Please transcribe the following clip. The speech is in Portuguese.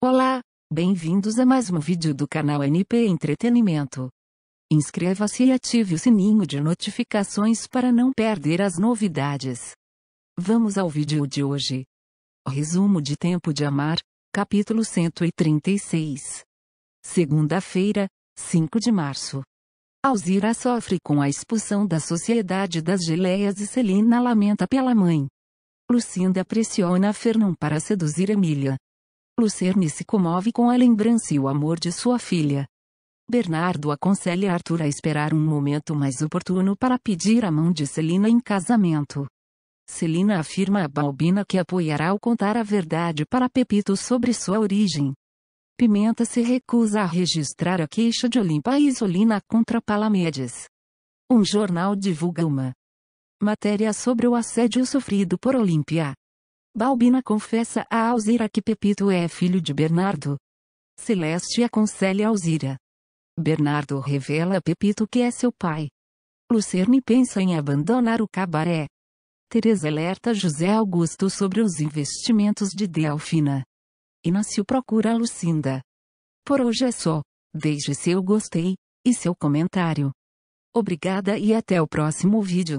Olá, bem-vindos a mais um vídeo do canal NP Entretenimento. Inscreva-se e ative o sininho de notificações para não perder as novidades. Vamos ao vídeo de hoje. Resumo de Tempo de Amar, capítulo 136. Segunda-feira, 5 de março. Alzira sofre com a expulsão da Sociedade das Geleias e Celina lamenta pela mãe. Lucinda pressiona Fernão para seduzir Emília. Lucerne se comove com a lembrança e o amor de sua filha. Bernardo aconselha Arthur a esperar um momento mais oportuno para pedir a mão de Celina em casamento. Celina afirma a Balbina que apoiará ao contar a verdade para Pepito sobre sua origem. Pimenta se recusa a registrar a queixa de Olimpa e Isolina contra Palamedes. Um jornal divulga uma matéria sobre o assédio sofrido por Olímpia. Balbina confessa a Alzira que Pepito é filho de Bernardo. Celeste aconselha Alzira. Bernardo revela a Pepito que é seu pai. Lucerne pensa em abandonar o cabaré. Teresa alerta José Augusto sobre os investimentos de Delfina. Inácio procura Lucinda. Por hoje é só. Deixe seu gostei e seu comentário. Obrigada e até o próximo vídeo.